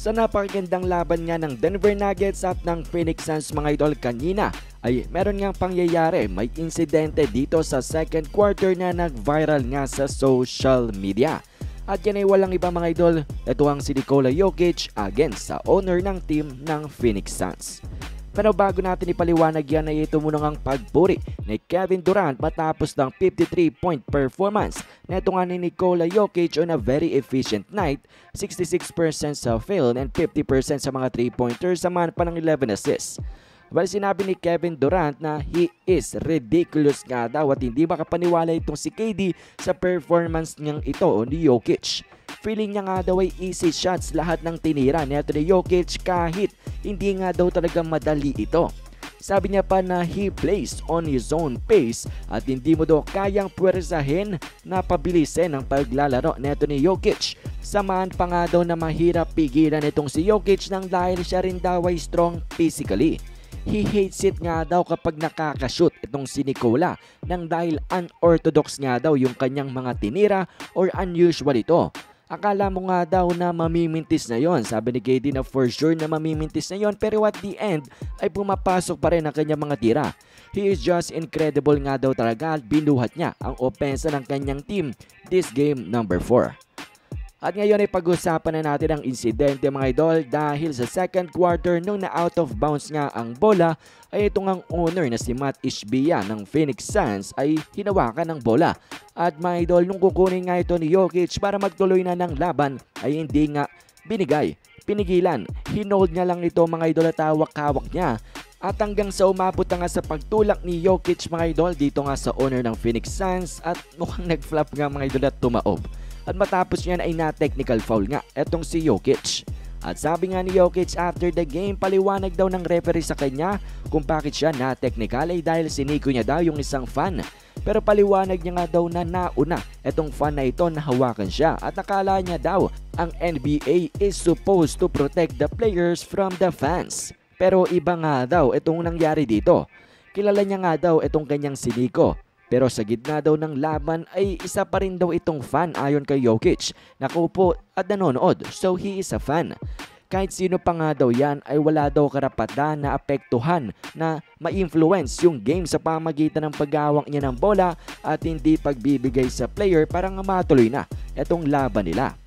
Sa napakagandang laban nga ng Denver Nuggets at ng Phoenix Suns mga idol kanina ay meron ngang pangyayari, may insidente dito sa second quarter na nag-viral nga sa social media. At yan ay walang iba mga idol, ito ang si Nikola Jokic against sa owner ng team ng Phoenix Suns. Pero bago natin ipaliwanag yan ay ito muna ang pagpuri ni Kevin Durant matapos ng 53-point performance na ito nga ni Nikola Jokic on a very efficient night, 66% sa field and 50% sa mga 3-pointers samahan pa ng 11 assists. Well, sinabi ni Kevin Durant na he is ridiculous nga daw at hindi makapaniwala itong si KD sa performance niyang ito o ni Jokic. Feeling niya nga daw ay easy shots lahat ng tinira ni ni Jokic kahit hindi nga daw talaga madali ito. Sabi niya pa na he plays on his own pace at hindi mo daw kayang puwersahin na pabilisin ang paglalaro neto ni Jokic. Samahan pa nga daw na mahirap pigilan itong si Jokic nang dahil siya rin daw ay strong physically. He hates it nga daw kapag nakakashoot itong si Nicola nang dahil unorthodox nga daw yung kanyang mga tinira or unusual ito. Akala mo nga daw na mamimintis na yon. Sabi ni KD na for sure na mamimintis na yon pero at the end ay pumapasok pa rin ang kanyang mga tira. He is just incredible nga daw talaga at binuhat niya ang opensa ng kanyang team this game number 4. At ngayon ay pag-usapan na natin ang insidente mga idol dahil sa second quarter nung na out of bounds nga ang bola ay itong ang owner na si Matt Ishbia ng Phoenix Suns ay hinawakan ng bola. At mga idol nung kukunin nga ito ni Jokic para magtuloy na ng laban ay hindi nga binigay. Pinigilan, hinold niya lang ito mga idol at hawak-hawak niya at hanggang sa umabot nga sa pagtulak ni Jokic mga idol dito nga sa owner ng Phoenix Suns at mukhang nag-flop nga mga idol at tumaob. At matapos niyan ay na-technical foul nga etong si Jokic. At sabi nga ni Jokic after the game, paliwanag daw ng referee sa kanya kung bakit siya na-technical ay dahil siniko niya daw yung isang fan. Pero paliwanag niya nga daw na nauna etong fan na ito na hawakan siya at akala niya daw ang NBA is supposed to protect the players from the fans. Pero iba nga daw itong nangyari dito. Kilala niya nga daw itong kanyang siniko pero sa gitna daw ng laban ay isa pa rin daw itong fan ayon kay Jokic. Nakaupo at nanonood so he is a fan. Kahit sino pa nga daw yan ay wala daw karapatan na apektuhan na ma-influence yung game sa pamagitan ng paghawak niya ng bola at hindi pagbibigay sa player para nga matuloy na itong laban nila.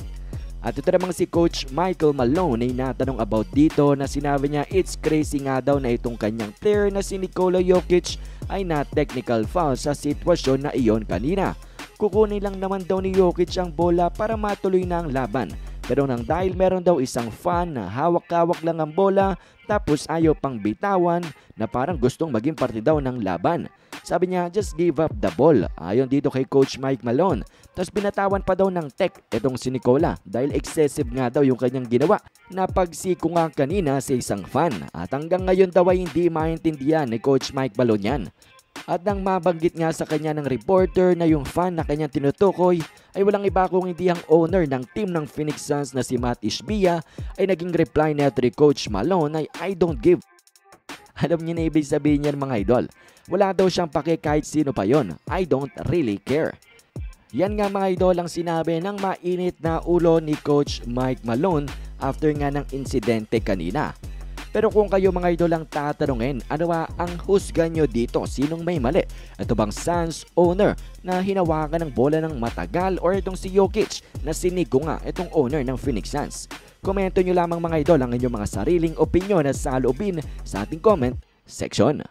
At ito namang si Coach Michael Malone ay natanong about dito na sinabi niya it's crazy nga daw na itong kanyang player na si Nikola Jokic ay na technical foul sa sitwasyon na iyon kanina. Kukunin lang naman daw ni Jokic ang bola para matuloy na ang laban. Pero nang dahil meron daw isang fan na hawak-hawak lang ang bola tapos ayaw pang bitawan na parang gustong maging parte daw ng laban. Sabi niya, just give up the ball. Ayon dito kay Coach Mike Malone. Tapos binatawan pa daw ng tech itong si Nicola dahil excessive nga daw yung kanyang ginawa na pagsiko nga kanina sa isang fan. At hanggang ngayon daw ay hindi maintindihan ni Coach Mike Malone yan. At nang mabanggit nga sa kanya ng reporter na yung fan na kanyang tinutukoy ay walang iba kung hindi ang owner ng team ng Phoenix Suns na si Matt Ishbia ay naging reply na ni Coach Malone ay I don't give alam niyo na ibig sabihin niyan mga idol. Wala daw siyang pake kahit sino pa yon. I don't really care. Yan nga mga idol ang sinabi ng mainit na ulo ni Coach Mike Malone after nga ng insidente kanina. Pero kung kayo mga idol ang tatanungin, ano ba ang husga nyo dito? Sinong may mali? Ito bang Suns owner na hinawakan ng bola ng matagal or itong si Jokic na sinigo nga itong owner ng Phoenix Suns? Komento nyo lamang mga idol ang inyong mga sariling opinyon at saloobin sa ating comment section.